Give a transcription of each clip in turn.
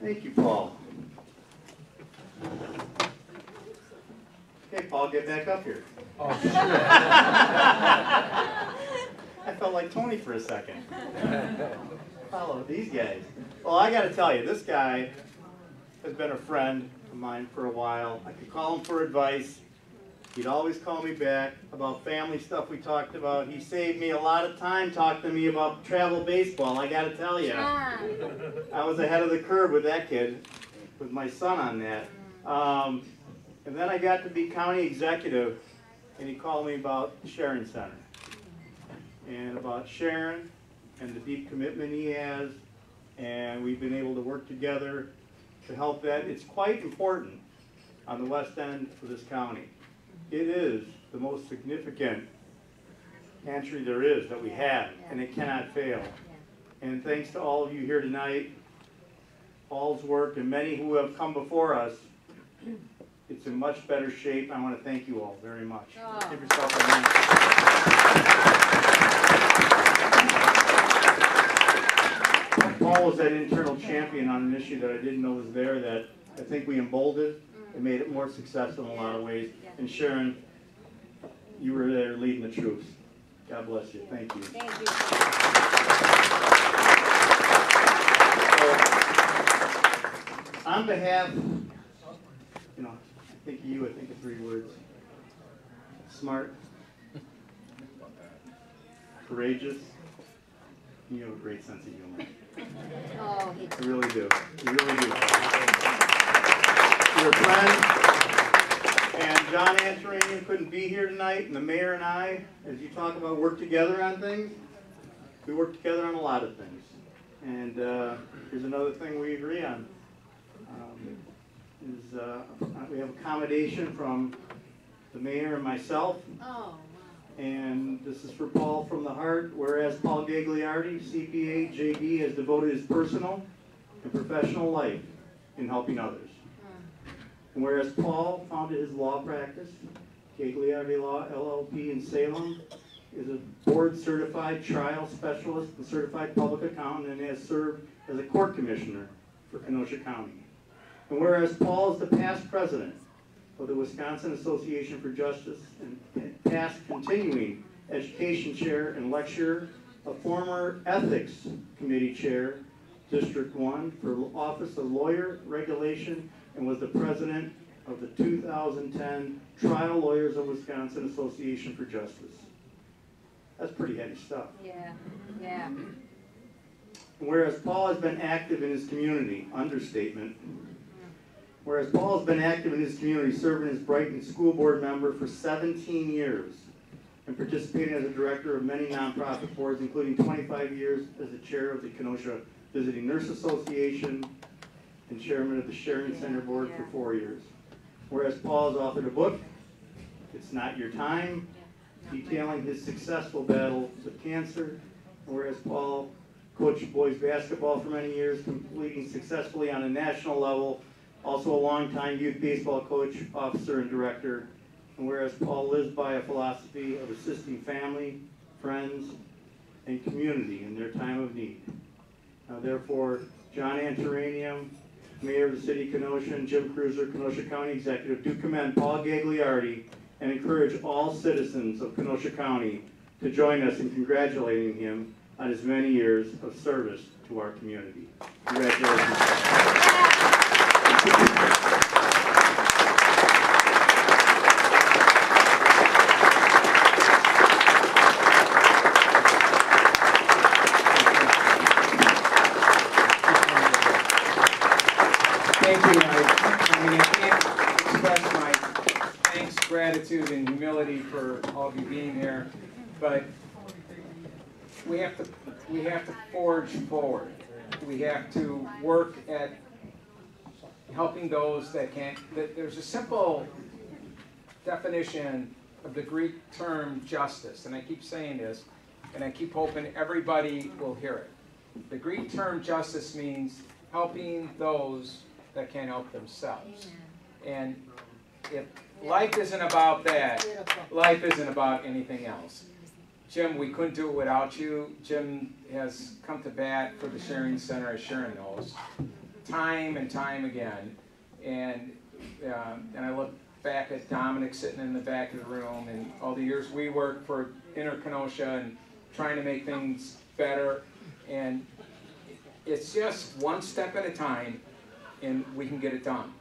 Thank you, Paul. Okay, Paul, get back up here. Oh, I felt like Tony for a second. Follow these guys. Well, I gotta tell you, this guy has been a friend of mine for a while. I could call him for advice. He'd always call me back about family stuff we talked about. He saved me a lot of time talking to me about travel baseball, I gotta tell you. I was ahead of the curve with that kid, with my son on that. Um, and then I got to be county executive, and he called me about Sharing Center. And about Sharon and the deep commitment he has, and we've been able to work together to help that. It's quite important on the west end of this county. It is the most significant pantry there is that we have, and it cannot fail. And thanks to all of you here tonight, Paul's work, and many who have come before us, it's in much better shape. I want to thank you all very much. Oh. Give yourself a hand. Paul was that internal champion on an issue that I didn't know was there that I think we emboldened and made it more successful in a lot of ways. And Sharon, you were there leading the troops. God bless you. Thank you. Thank you. So, On behalf, you know, I think of you, I think of three words. Smart, courageous, you have a great sense of humor. Oh, he You really do. You really do. You're friend. And John Antaramian couldn't be here tonight, and the mayor and I, as you talk about work together on things, we work together on a lot of things. And uh, here's another thing we agree on. Um, Is, uh, we have accommodation from the mayor and myself, Oh, and this is for Paul from the heart, whereas Paul Gagliardi, CPA, JD, has devoted his personal and professional life in helping others. And whereas Paul founded his law practice, Gagliardi Law LLP in Salem, is a board-certified trial specialist and certified public accountant, and has served as a court commissioner for Kenosha County. And whereas Paul is the past president of the Wisconsin Association for Justice and past continuing education chair and lecturer, a former ethics committee chair, District One, for Office of Lawyer Regulation, and was the president of the 2010 Trial Lawyers of Wisconsin Association for Justice. That's pretty heady stuff. yeah, yeah. Whereas Paul has been active in his community, understatement. Whereas Paul has been active in his community, serving as Brighton School Board member for 17 years and participating as a director of many nonprofit boards, including 25 years as the chair of the Kenosha Visiting Nurse Association and chairman of the Sharing Center Board for four years. Whereas Paul has authored a book, It's Not Your Time, detailing his successful battle with cancer. Whereas Paul coached boys basketball for many years, completing successfully on a national level. Also a longtime youth baseball coach, officer, and director. And whereas Paul lives by a philosophy of assisting family, friends, and community in their time of need. Now therefore, John Antaramian, Mayor of the City of Kenosha, and Jim Kreuser, Kenosha County Executive, do commend Paul Gagliardi and encourage all citizens of Kenosha County to join us in congratulating him on his many years of service to our community. Congratulations. Thank you, Mike. I mean, I can't express my thanks, gratitude, and humility for all of you being here, but we have to, we have to forge forward. We have to work at helping those that can't, that, there's a simple definition of the Greek term justice, and I keep saying this, and I keep hoping everybody will hear it. The Greek term justice means helping those that can't help themselves. And if life isn't about that, life isn't about anything else. Jim, we couldn't do it without you. Jim has come to bat for the Sharing Center, as Sharon knows. time and time again. And, um, and I look back at Dominic sitting in the back of the room and all the years we worked for Inter Kenosha and trying to make things better. And it's just one step at a time and we can get it done.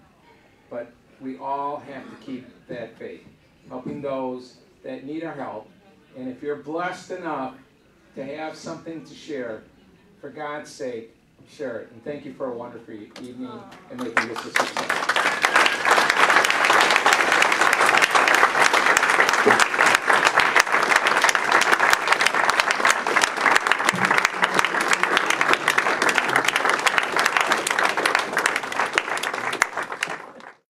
But we all have to keep that faith, helping those that need our help. And if you're blessed enough to have something to share, for God's sake, share it. And thank you for a wonderful evening and making this a success.